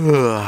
Ugh.